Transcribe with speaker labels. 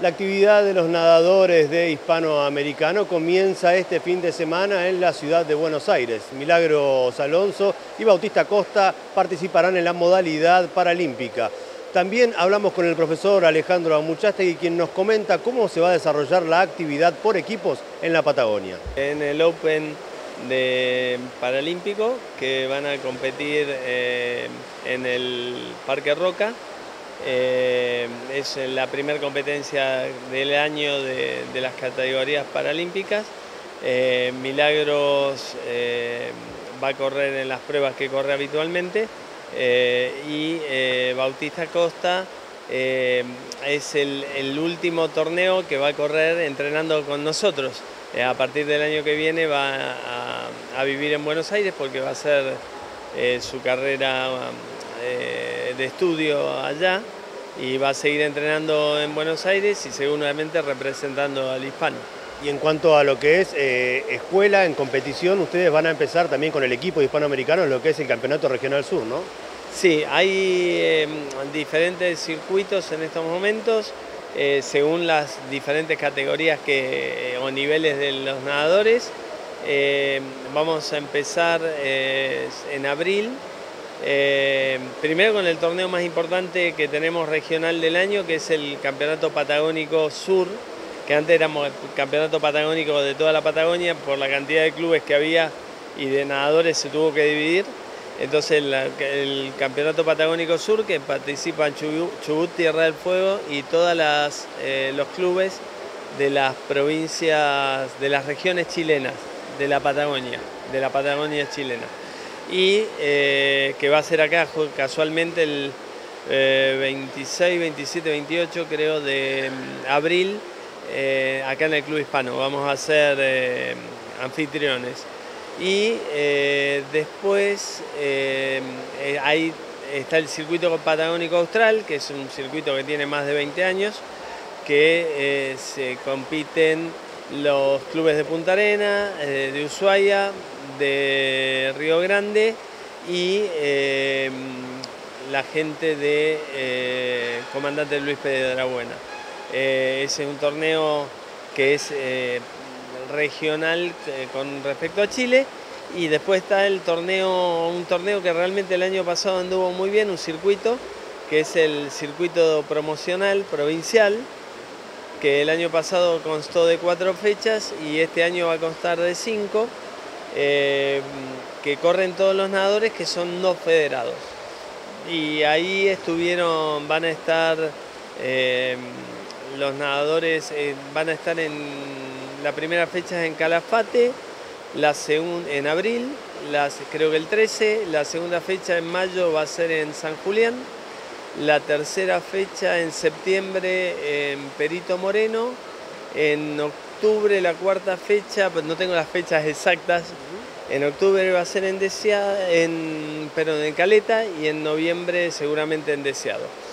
Speaker 1: La actividad de los nadadores de hispanoamericano comienza este fin de semana en la ciudad de Buenos Aires. Milagros Alonso y Bautista Costa participarán en la modalidad paralímpica. También hablamos con el profesor Alejandro Amuchastegui, quien nos comenta cómo se va a desarrollar la actividad por equipos en la Patagonia.
Speaker 2: En el Open de Paralímpico, que van a competir eh, en el Parque Roca, eh, es la primera competencia del año de, las categorías paralímpicas. Eh, Milagros eh, va a correr en las pruebas que corre habitualmente y Bautista Costa es el, último torneo que va a correr entrenando con nosotros. a partir del año que viene va a, a, vivir en Buenos Aires porque va a ser su carrera de estudio allá y va a seguir entrenando en Buenos Aires y seguramente representando al hispano.
Speaker 1: Y en cuanto a lo que es eh, escuela en competición, ustedes van a empezar también con el equipo hispanoamericano en lo que es el Campeonato Regional Sur, ¿no?
Speaker 2: Sí, hay em, diferentes circuitos en estos momentos, eh, según las diferentes categorías que, o niveles de los nadadores. Em, vamos a empezar eh, en abril eh, primero con el torneo más importante que tenemos regional del año, que es el Campeonato Patagónico Sur, que antes éramos el Campeonato Patagónico de toda la Patagonia, por la cantidad de clubes que había y de nadadores se tuvo que dividir. Entonces el, Campeonato Patagónico Sur, que participan Chubut, Tierra del Fuego y todos eh, los clubes de las provincias, de las regiones chilenas, de la Patagonia, de la Patagonia chilena y eh, que va a ser acá casualmente el 26, 27, 28 creo de mm, abril eh, acá en el Club Hispano. Vamos a ser eh, anfitriones. Y después ahí está el circuito patagónico austral, que es un circuito que tiene más de 20 años, que se compiten los clubes de Punta Arena, de Ushuaia, de Río Grande y em, la gente de eh, Comandante Luis Pedrabuena. Eh, es un torneo que es eh, regional con respecto a Chile y después está el torneo, un torneo que realmente el año pasado anduvo muy bien, un circuito que es el circuito promocional provincial, que el año pasado constó de cuatro fechas y este año va a constar de cinco. Eh, que corren todos los nadadores que son no federados. Y ahí estuvieron, van a estar eh, los nadadores, eh, van a estar en la primera fecha en Calafate, la en abril, las, creo que el 13, la segunda fecha en mayo va a ser en San Julián, la tercera fecha en septiembre en Perito Moreno, en octubre la cuarta fecha, pues no tengo las fechas exactas, en octubre va a ser en, Deseado, en, perdón, en Caleta y en noviembre seguramente en Deseado.